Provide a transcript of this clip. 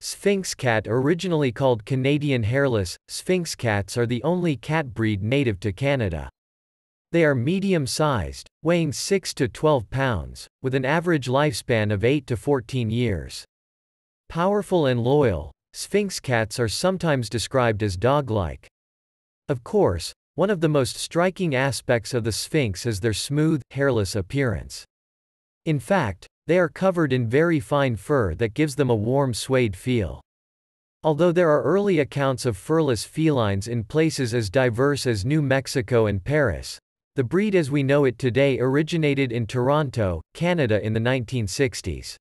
Sphynx cat originally called Canadian hairless, sphynx cats are the only cat breed native to Canada. They are medium-sized, weighing 6 to 12 pounds, with an average lifespan of 8 to 14 years. Powerful and loyal, sphynx cats are sometimes described as dog-like. Of course, one of the most striking aspects of the sphynx is their smooth, hairless appearance. In fact, they are covered in very fine fur that gives them a warm suede feel. Although there are early accounts of furless felines in places as diverse as New Mexico and Paris, the breed as we know it today originated in Toronto, Canada in the 1960s.